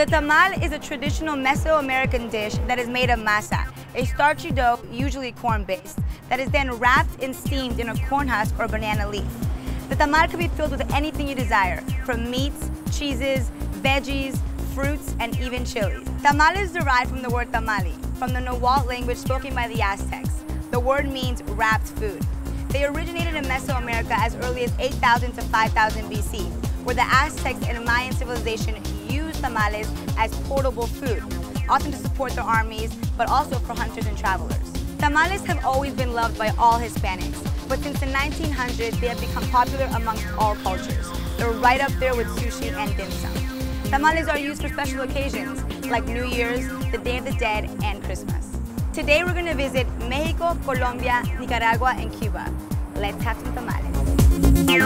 The tamal is a traditional Mesoamerican dish that is made of masa, a starchy dough, usually corn-based, that is then wrapped and steamed in a corn husk or banana leaf. The tamal can be filled with anything you desire, from meats, cheeses, veggies, fruits, and even chilies. Tamal is derived from the word tamali, from the Nahuatl language spoken by the Aztecs. The word means wrapped food. They originated in Mesoamerica as early as 8000 to 5000 BC, where the Aztecs and Mayan civilization tamales as portable food, often to support their armies, but also for hunters and travelers. Tamales have always been loved by all Hispanics, but since the 1900s, they have become popular amongst all cultures. They're right up there with sushi and dim sum. Tamales are used for special occasions, like New Year's, the Day of the Dead, and Christmas. Today we're going to visit Mexico, Colombia, Nicaragua, and Cuba. Let's have some tamales. In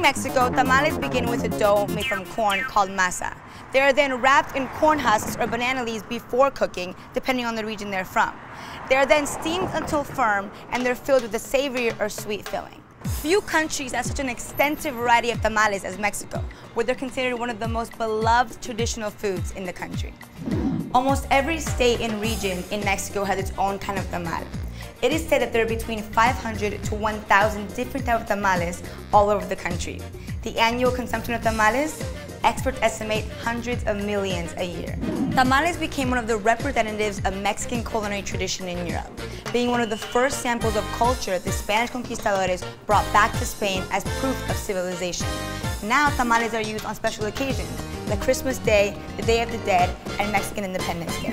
Mexico, tamales begin with a dough made from corn called masa. They are then wrapped in corn husks or banana leaves before cooking, depending on the region they're from. They are then steamed until firm, and they're filled with a savory or sweet filling. Few countries have such an extensive variety of tamales as Mexico, where they're considered one of the most beloved traditional foods in the country. Almost every state and region in Mexico has its own kind of tamal. It is said that there are between 500 to 1,000 different types of tamales all over the country. The annual consumption of tamales experts estimate hundreds of millions a year. Tamales became one of the representatives of Mexican culinary tradition in Europe, being one of the first samples of culture the Spanish conquistadores brought back to Spain as proof of civilization. Now tamales are used on special occasions, like Christmas Day, the Day of the Dead, and Mexican Independence Day.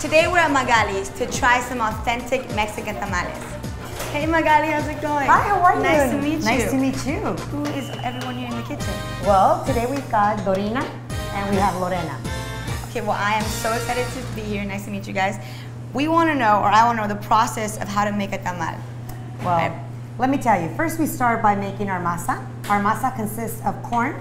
Today we're at Magali's to try some authentic Mexican tamales. Hey Magali, how's it going? Hi, how are you? Nice to meet Nice you. Nice to meet you. Who is everyone here in the kitchen? Well, today we've got Dorina and we have Lorena. Okay, well, I am so excited to be here. Nice to meet you guys. We want to know, or I want to know, the process of how to make a tamal. Well, Okay. let me tell you. First, we start by making our masa. Our masa consists of corn,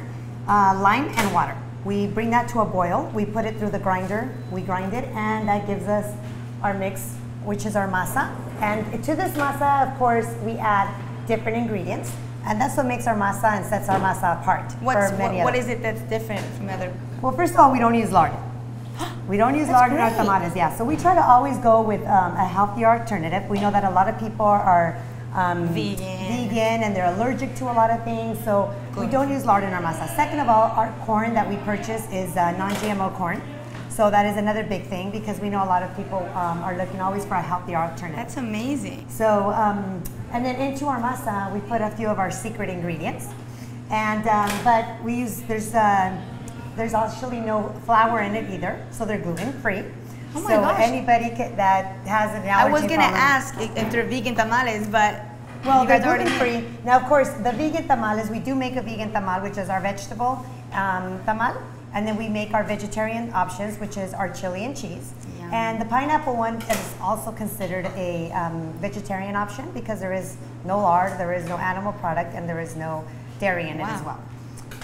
uh, lime, and water. We bring that to a boil. We put it through the grinder. We grind it, and that gives us our mix, which is our masa. And to this masa, of course, we add different ingredients, and that's what makes our masa and sets our masa apart What's, for what, many what is it that's different from other? Well, first of all, we don't use lard. We don't use That's lard in our tamales, yeah. So we try to always go with um, a healthier alternative. We know that a lot of people are um, Vegan. vegan and they're allergic to a lot of things, so we don't use lard in our masa. Second of all, our corn that we purchase is uh, non-GMO corn. So that is another big thing because we know a lot of people um, are looking always for a healthy alternative. That's amazing. So, um, and then into our masa, we put a few of our secret ingredients. And, um, but we use, there's, uh, there's actually no flour in it either, so they're gluten free. Oh my so gosh. anybody ca- that has an allergy I was gonna problem- ask if, they're vegan tamales, but Well, they're gluten free. Now, of course, the vegan tamales, we do make a vegan tamal, which is our vegetable um, tamal. And then we make our vegetarian options, which is our chili and cheese. Yum. And the pineapple one is also considered a um, vegetarian option because there is no lard, there is no animal product, and there is no dairy in it as Wow. well.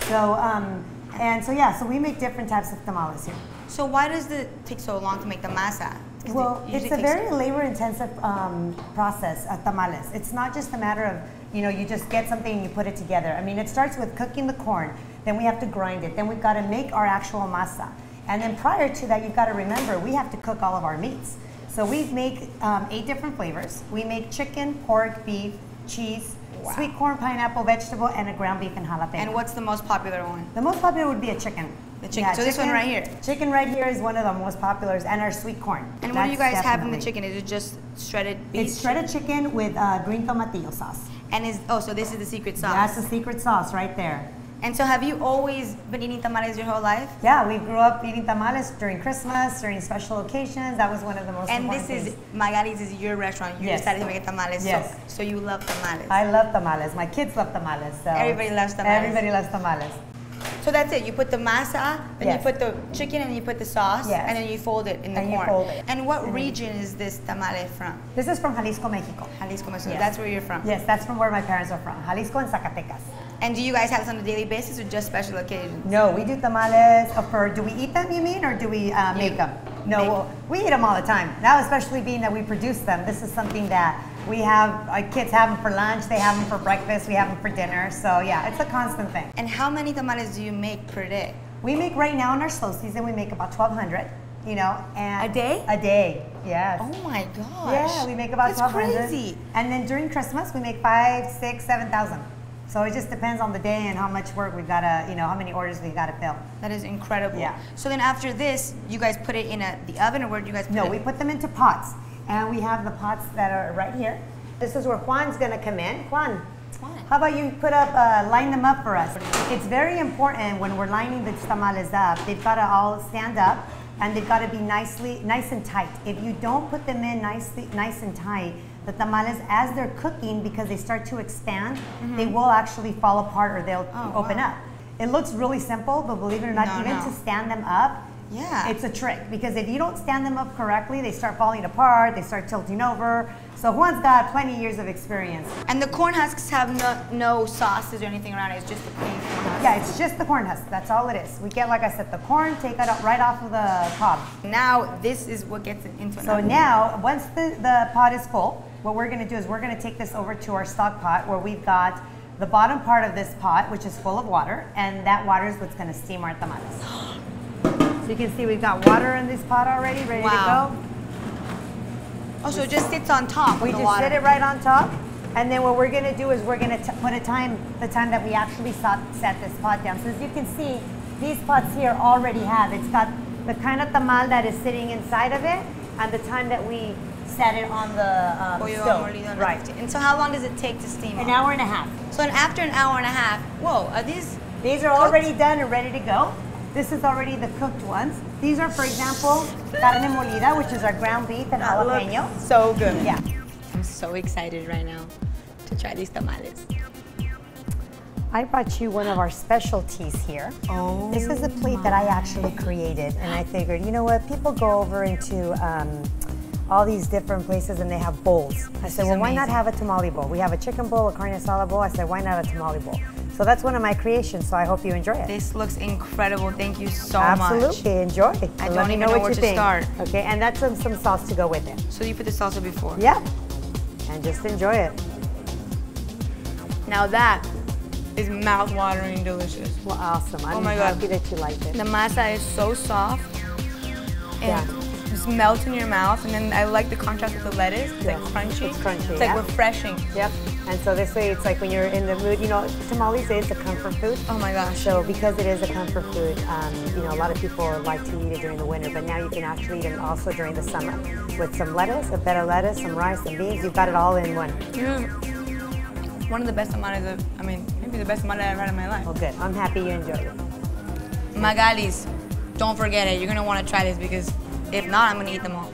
So, um, and so yeah, so we make different types of tamales here. So why does it take so long to make the masa? Well, it it's a very labor-intensive um, process at tamales. It's not just a matter of you know you just get something and you put it together. I mean, it starts with cooking the corn, then we have to grind it, then we've got to make our actual masa, and then prior to that, you've got to remember we have to cook all of our meats. So we make um, eight different flavors. We make chicken, pork, beef, cheese, Wow. sweet corn, pineapple, vegetable, and a ground beef and jalapeno. And what's the most popular one? The most popular would be a chicken. The chicken. So this one right here. Chicken right here is one of the most popular, and our sweet corn. And what do you guys That's have in the chicken? Is it just shredded beef? It's shredded chicken with uh, green tomatillo sauce. And is oh, so this is the secret sauce. That's the secret sauce right there. And so have you always been eating tamales your whole life? Yeah, we grew up eating tamales during Christmas, during special occasions. That was one of the most And this is things. Magali's is your restaurant. You Yes. decided to make tamales. Yes. So, so you love tamales. I love tamales. My kids love tamales. So Everybody loves tamales. Everybody loves tamales. so that's it. You put the masa, then Yes. you put the chicken, and you put the sauce, Yes. and then you fold it in the And you corn. fold it. And what And region is this tamale from? This is from Jalisco, Mexico. Jalisco, Mexico. Yes. That's where you're from. Yes, that's from where my parents are from. Jalisco and Zacatecas. And do you guys have this on a daily basis or just special occasions? No, we do tamales. uh, For do we eat them? You mean, or do we uh, make them? No, make- well, we eat them all the time. Now, especially being that we produce them, this is something that We have our kids have them for lunch, they have them for breakfast, we have them for dinner. So yeah, it's a constant thing. And how many tamales do you make per day? We make right now in our slow season, we make about 1,200. You know, and A day? A day, yes. Oh my gosh. Yeah, we make about That's 1,200. crazy. And then during Christmas, we make five, six, seven thousand. So it just depends on the day and how much work we've got to, you know, how many orders we've got to fill. That is incredible. Yeah. So then after this, you guys put it in a, the oven or where do you guys put No, it? we put them into pots, and we have the pots that are right here. This is where Juan's gonna come in. Juan, Juan. how about you put up, uh, line them up for us? It's very important when we're lining the tamales up. They've got to all stand up, and they've got to be nicely, nice and tight. If you don't put them in nicely, nice and tight, the tamales, as they're cooking, because they start to expand, they will actually fall apart or they'll Mm-hmm. Oh, open wow. up. It looks really simple, but believe it or not, No, even no. to stand them up, Yeah. it's a trick because if you don't stand them up correctly, they start falling apart, they start tilting over. So Juan's got plenty years of experience. And the corn husks have no, no sauces or anything around it. It's just the plain corn husk. Yeah, it's just the corn husk. That's all it is. We get, like I said, the corn, take it out right off of the cob. Now this is what gets it into So now, once the, the pot is full, what we're gonna do is we're gonna take this over to our stock pot where we've got the bottom part of this pot, which is full of water, and that water is what's gonna steam our tamales. So you can see we've got water in this pot already, ready Wow. to go. Oh, so it just sits on top. We just water. sit it right on top, and then what we're gonna do is we're gonna put a time, the time that we actually set this pot down. So as you can see, these pots here already have, it's got the kind of tamal that is sitting inside of it, and the time that we set it on the um, Pollo stove. molido Right. And so how long does it take to steam An it? hour and a half. So then after an hour and a half, whoa, are these? These are already done and ready to go. This is already the cooked ones. These are, for example, carne molida, which is our ground beef and jalapeno. so good. Yeah. I'm so excited right now to try these tamales. I brought you one of our specialties here. Oh. This is a plate that I actually created, and I figured, you know what? People go over into um, all these different places and they have bowls. I said, well, why not have a tamale bowl? We have a chicken bowl, a carne asada bowl. I said, why not a tamale bowl? So that's one of my creations. So I hope you enjoy it. This looks incredible. Thank you so Absolutely, much. Absolutely, enjoy. I Let don't even know know what where you to think. start. Okay, and that's some, some sauce to go with it. So you put the salsa before. Yeah, and just enjoy it. Now that is mouth-watering delicious. Well, awesome. I'm Oh my God. happy that you liked it. The masa is so soft Yeah. Just melts in your mouth. And then I like the contrast with the lettuce. It's Yeah. like crunchy. It's crunchy, It's yeah. like refreshing. Yep. And so this way, it's like when you're in the mood, you know, tamales is a comfort food. Oh my gosh. So because it is a comfort food, um, you know, a lot of people like to eat it during the winter, but now you can actually eat it also during the summer with some lettuce, a bed of lettuce, some rice, some beans. You've got it all in one. You're one of the best tamales I've, I mean, maybe the best tamale I've had in my life. Well, good. I'm happy you enjoyed it. Magalis, don't forget it. You're gonna wanna try this because if not, I'm gonna eat them all.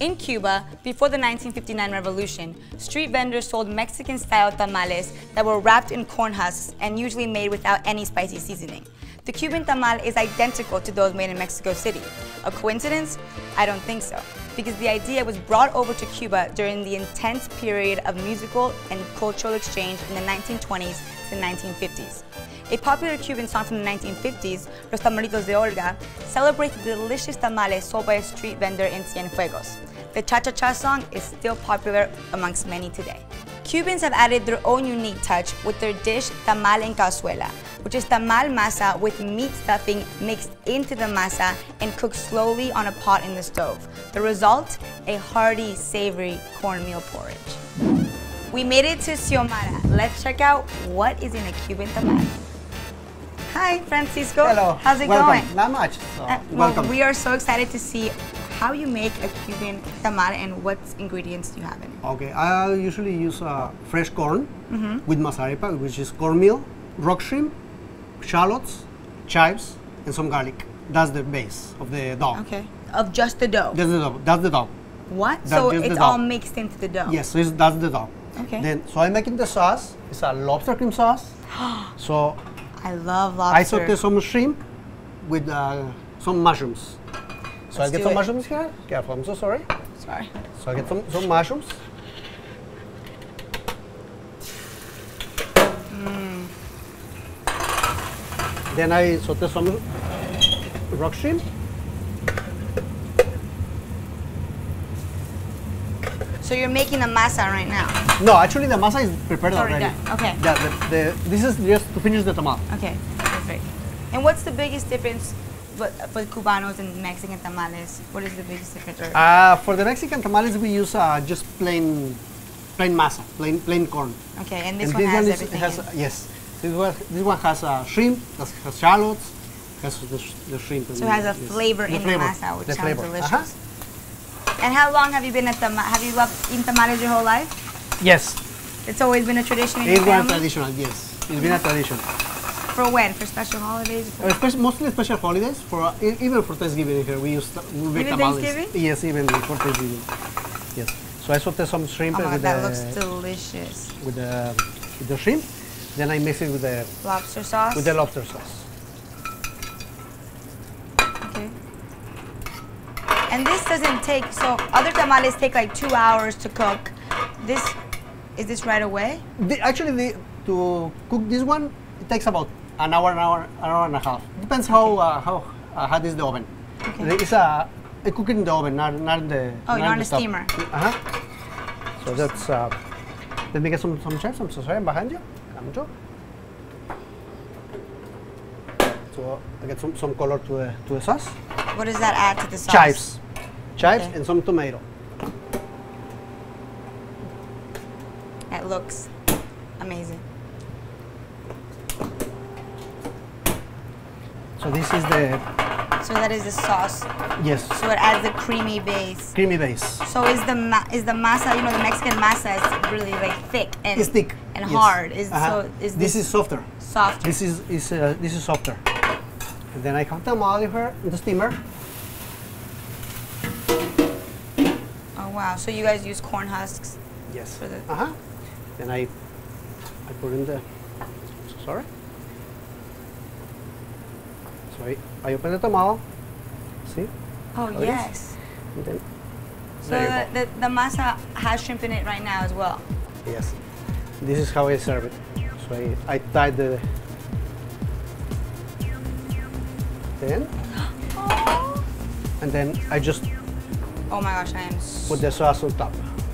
In Cuba, before the 1959 revolution, street vendors sold Mexican-style tamales that were wrapped in corn husks and usually made without any spicy seasoning. The Cuban tamal is identical to those made in Mexico City. A coincidence? I don't think so, because the idea was brought over to Cuba during the intense period of musical and cultural exchange in the 1920s to 1950s. A popular Cuban song from the 1950s, Los Tamalitos de Olga, celebrates the delicious tamales sold by a street vendor in Cienfuegos. The cha-cha-cha song is still popular amongst many today. Cubans have added their own unique touch with their dish tamal en cazuela, which is tamal masa with meat stuffing mixed into the masa and cooked slowly on a pot in the stove. The result? A hearty, savory cornmeal porridge. We made it to Xiomara. Let's check out what is in a Cuban tamal. Hi, Francisco. Hello. How's it welcome. going? Not much. So, Uh, well, welcome. we are so excited to see how you make a Cuban tamal and what ingredients do you have in it. Okay, I usually use uh, fresh corn Mm-hmm. with masarepa, which is cornmeal, rock shrimp, shallots, chives, and some garlic. That's the base of the dough. Okay. Of just the dough. That's the dough. That's the dough. what? that- so it's all mixed into the dough. Yes, so it's, that's the dough. Okay. Then, so I'm making the sauce. It's a lobster cream sauce. so I love lobster. I saute some shrimp with uh, some mushrooms. So Let's I get some it. mushrooms here. Careful, I'm so sorry. Sorry. So I get some, some mushrooms. Then I saute some rock shrimp. So you're making the masa right now. No, actually the masa is prepared Already already. done, okay. Yeah, the, the, this is just to finish the tamal. Okay, perfect. And what's the biggest difference for, for Cubanos and Mexican tamales? What is the biggest difference? Uh, for the Mexican tamales, we use uh, just plain, plain masa, plain plain corn. okay, and this and one has is- everything. has yes. This one, this one has uh, shrimp, has, has shallots, has the, sh- the shrimp. So it has a flavor The in flavor, the masa, which the sounds flavor. delicious. Uh-huh. And how long have you been at the? Have you loved eating tamales your whole life? Yes, It's always been a tradition in it's one family. traditional. Yes, it's been a tradition. For when? For special holidays? For- Uh, spec- mostly special holidays. For uh, even for Thanksgiving here, we use we make Even tamales. Thanksgiving? Yes, even for Thanksgiving. Yes. So I saute some shrimp oh with, that the, looks delicious. with the with the shrimp. Then I mix it with the Lobster sauce. with the lobster sauce. Okay. And this doesn't take, so other tamales take like two hours to cook. This, is this right away? The, actually, the, to cook this one, it takes about an hour, an hour, an hour and a half. Depends how uh, how uh, hot is the oven. Okay. It's a I cook it in the oven, not not in the. Oh, not on in a the steamer. Uh huh. So that's. Uh, let me get some some chives. I'm so sorry, I'm behind you. Joe. So I get some, some color to the to the sauce. What does that add to the sauce? Chives, chives, Okay. and some tomato. It looks amazing. So this is the So that is the sauce. yes So it adds the creamy base. creamy base. So is the ma- is the masa, you know, the Mexican masa is really like thick and It's thick and yes. hard. Is Uh-huh. so is this this, is softer. soft? This is is uh, this is softer. And then I have the here in the steamer. Oh wow! So you guys use corn husks? Yes. For the- Uh huh. Then I I put in the so sorry. So I, I open the tamal. See? Oh is? yes. And then So the, the, the masa has shrimp in it right now as well. Yes. This is how I serve it. So I, I tie the then and then I just Oh my gosh, I am. s put the sauce on top.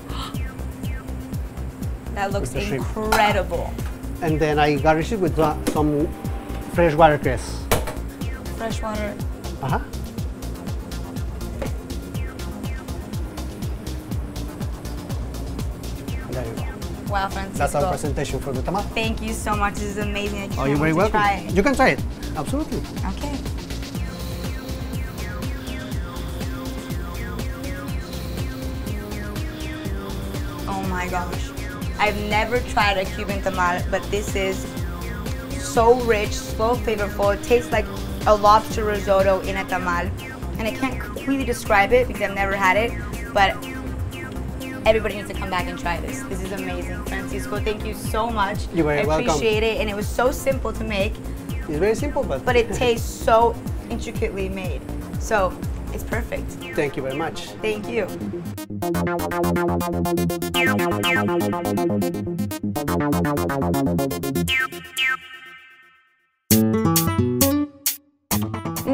that looks the shrimp. incredible. And then I garnish it with some fresh watercress. Fresh water. Uh-huh. That's our presentation for the tamal. Thank you so much. This is amazing. I Oh, you're very welcome. Try it. You can try it. Absolutely. Okay. Oh my gosh. I've never tried a Cuban tamal, but this is so rich, so flavorful. It tastes like a lobster risotto in a tamal. And I can't completely describe it because I've never had it, but everybody needs to come back and try this. This is amazing. Francisco, thank you so much. You're very I welcome. appreciate it, and it was so simple to make It's very simple, but, but it tastes so intricately made. So it's perfect. thank you very much. Thank you.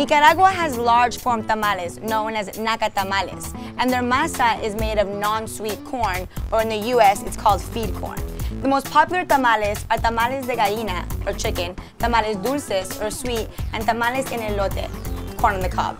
Nicaragua has large form tamales known as naca tamales, and their masa is made of non-sweet corn, or in the US, it's called feed corn. The most popular tamales are tamales de gallina, or chicken, tamales dulces, or sweet, and tamales en elote, corn on the cob.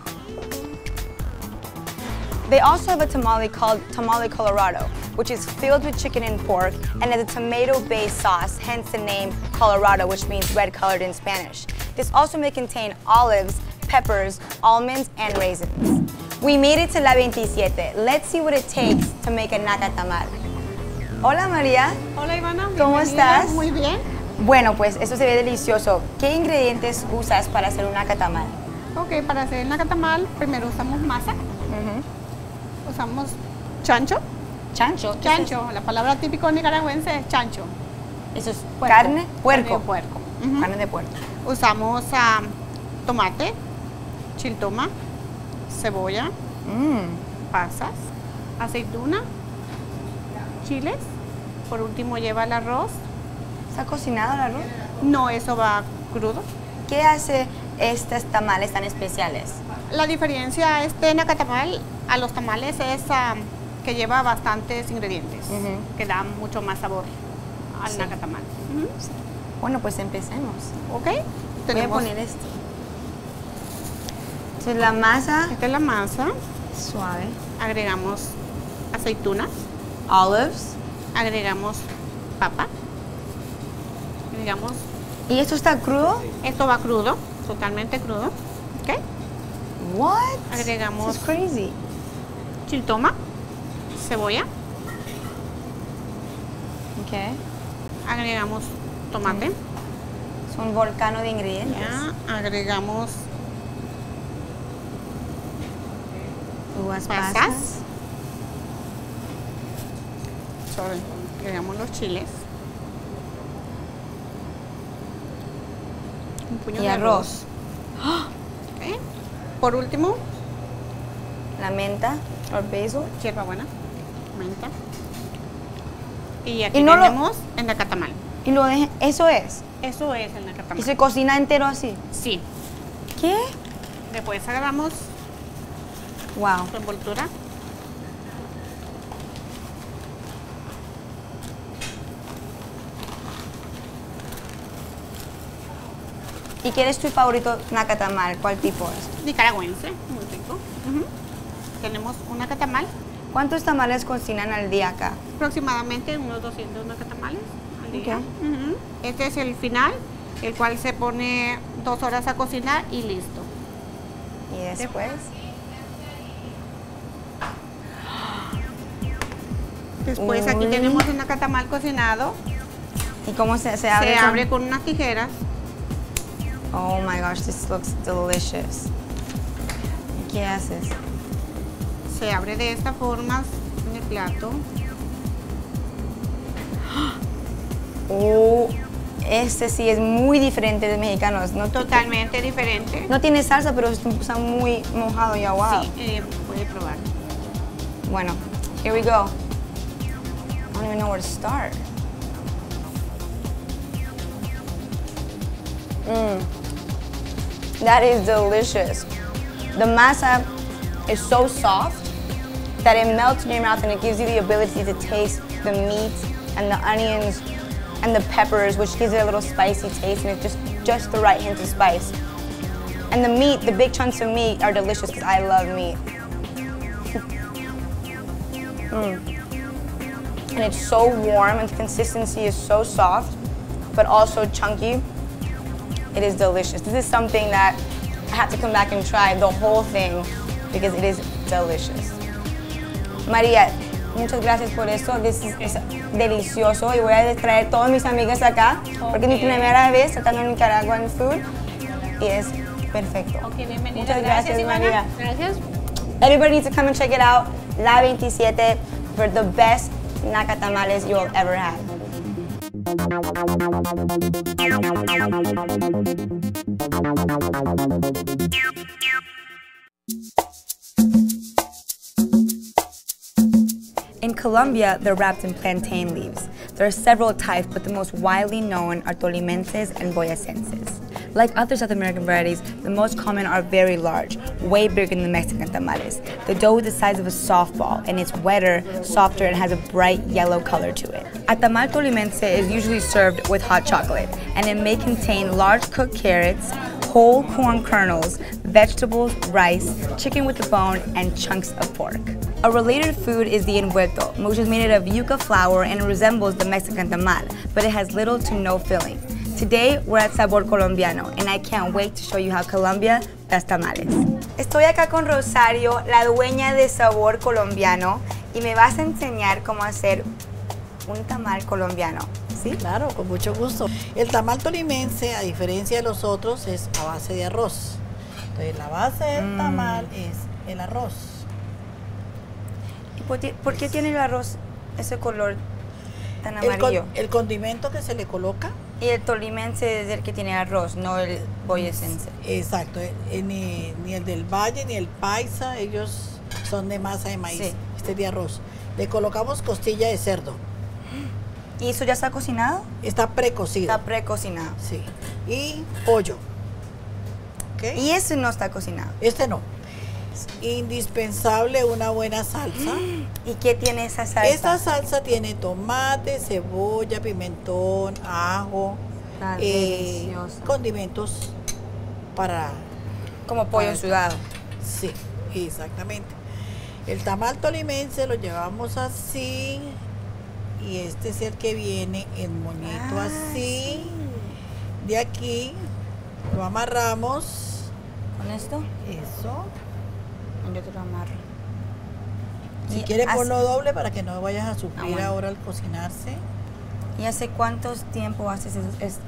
They also have a tamale called Tamale Colorado, which is filled with chicken and pork and has a tomato-based sauce, hence the name Colorado, which means red colored in Spanish. This also may contain olives, peppers, almonds, and raisins. We made it to La 27. Let's see what it takes to make a naca tamal. Hola María. Hola Ivana, ¿Cómo estás? Muy bien. Bueno, pues esto se ve delicioso. ¿Qué ingredientes usas para hacer un naca tamal? Ok, para hacer el nacatamal, primero usamos masa. Usamos chancho. Chancho. ¿qué es Chancho, la palabra típico nicaragüense es chancho. Eso es Puerco. carne, puerco. Carne de puerco. Carne de puerco. Usamos ah, tomate, chiltoma, cebolla, Mm. pasas, aceituna, chiles. Por último lleva el arroz. ¿Está cocinado el arroz? No, eso va crudo. ¿Qué hace estos tamales tan especiales? La diferencia este nacatamal a los tamales es que lleva bastantes ingredientes, que dan mucho más sabor al Sí. nacatamal. Bueno, pues empecemos. ¿Ok? Voy a Tenemos, poner esto. Entonces la masa esta es la masa, suave. agregamos aceitunas, Olives. agregamos papa, agregamos, ¿Y esto está crudo? esto va crudo, totalmente crudo, ¿ok? What? Agregamos- This is crazy. Chiltoma, cebolla, Okay. agregamos tomate, Es un volcano de ingredientes. ya, agregamos Uvas pasas. pasas, sorry, agregamos los chiles, un puño Y de arroz. Por último, La menta basil. hierbabuena, menta. Y aquí Y no lo- tenemos el nacatamal. Y lo eso es. Eso es el Y nacatamal. se cocina entero así. Sí. ¿Qué? Después agarramos Wow. su envoltura. ¿Y quién es tu favorito nacatamal? ¿Cuál tipo es? nicaragüense, muy rico. Tenemos un nacatamal, ¿Cuántos tamales cocinan al día acá? aproximadamente unos 200 nacatamales al día. Ok. Ujú. Este es el final, el cual se pone dos horas a cocinar y listo. Y después. Después aquí tenemos el nacatamal cocinado, ¿Y cómo se, se abre? se con- abre con unas tijeras. Oh my gosh, this looks delicious. ¿Qué haces? Se abre de esta forma en el plato. Oh, este sí es muy diferente de mexicanos. No, Totalmente diferente. no tiene salsa, pero está muy mojado ya. Wow. Sí, eh, puede probar. Bueno, here we go. I don't even know where to start. Mmm. That is delicious. The masa is so soft that it melts in your mouth and it gives you the ability to taste the meat and the onions and the peppers, which gives it a little spicy taste and it's just, just the right hint of spice. And the meat, the big chunks of meat are delicious because I love meat. Mm. And it's so warm and the consistency is so soft but also chunky it is delicious. This is something that i have to come back and try the whole thing because it is delicious. María muchas gracias por esto. This is, es delicioso. Y voy a traer todas mis amigas acá porque es mi primera vez tratando Nicaraguan food y es perfecto. Muchas gracias, María. Gracias. Everybody needs to come and check it out. La 27 for the best nacatamales you will ever have. In Colombia, they're wrapped in plantain leaves. There are several types, but the most widely known are tolimenses and boyacenses. Like other South American varieties, the most common are very large, way bigger than the Mexican tamales. The dough is the size of a softball, and it's wetter, softer, and has a bright yellow color to it. A tamal tolimense is usually served with hot chocolate, and it may contain large cooked carrots, whole corn kernels, vegetables, rice, chicken with the bone, and chunks of pork. A related food is the envuelto, which is made out of yuca flour and resembles the Mexican tamal, but it has little to no filling. Today, we're at Sabor Colombiano, and I can't wait to show you how Colombia does tamales. Estoy acá con Rosario, la dueña de Sabor Colombiano, y me vas a enseñar cómo hacer un tamal colombiano, ¿sí? Claro, con mucho gusto. El tamal tolimense, a diferencia de los otros, es a base de arroz. Entonces, la base del tamal es el arroz. ¿Y por, qué tiene el arroz ese color tan El, con- amarillo? el condimento que se le coloca, Y el tolimense es el que tiene arroz, no el boyacense. exacto, eh, eh, ni, ni el del valle ni el paisa, ellos son de masa de maíz. Sí. Este es de arroz. Le colocamos costilla de cerdo. ¿Y eso ya está cocinado? Está precocido. Está precocinado. Sí. Y pollo. ¿ok? Y eso no está cocinado. Este no. Indispensable una buena salsa. ¿Y qué tiene esa salsa? Esta salsa tiene tomate, cebolla, pimentón, ajo, eh, condimentos para... Como pollo para- sudado. Sí, exactamente. El tamal tolimense lo llevamos así y este es el que viene en moñito Ah, así. De aquí lo amarramos. ¿Con esto? Eso. Yo te lo amarro. Si quieres ponlo doble para que no vayas a sufrir Ah, bueno. ahora al cocinarse. ¿Y hace cuánto tiempo haces esos, es-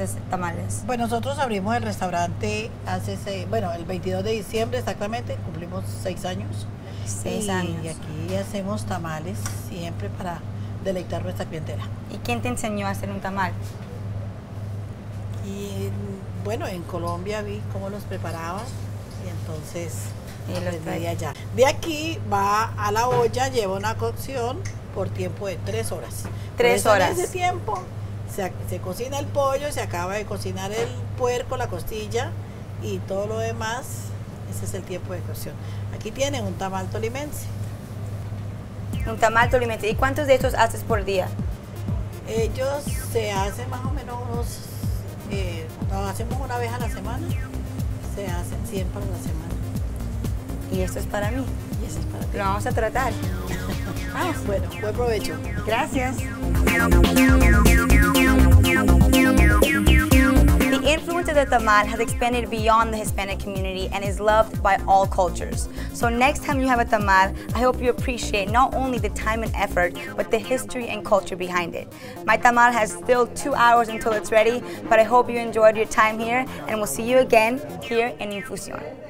esos tamales? Pues nosotros abrimos el restaurante hace seis, bueno, el 22 de diciembre exactamente, cumplimos seis años. Seis y, años. Y aquí hacemos tamales siempre para deleitar nuestra clientela. ¿Y quién te enseñó a hacer un tamal? Y en- bueno, en Colombia vi cómo los preparaban y entonces Y los de allá. De aquí va a la olla, lleva una cocción por tiempo de tres horas. Tres horas. En ese tiempo se, se cocina el pollo, se acaba de cocinar el puerco, la costilla y todo lo demás. Ese es el tiempo de cocción. Aquí tienen un tamal tolimense. Un tamal tolimense. ¿Y cuántos de estos haces por día? Ellos se hacen más o menos unos, eh, lo hacemos una vez a la semana. Se hacen 100 para la semana. Y esto es para mí. Y eso es para ti. Lo vamos a tratar. Vamos. Ah, bueno, buen provecho. Gracias. The influence of the tamal has expanded beyond the Hispanic community and is loved by all cultures. So next time you have a tamal, I hope you appreciate not only the time and effort, but the history and culture behind it. My tamal has still two hours until it's ready, but I hope you enjoyed your time here and we'll see you again here in Infusión.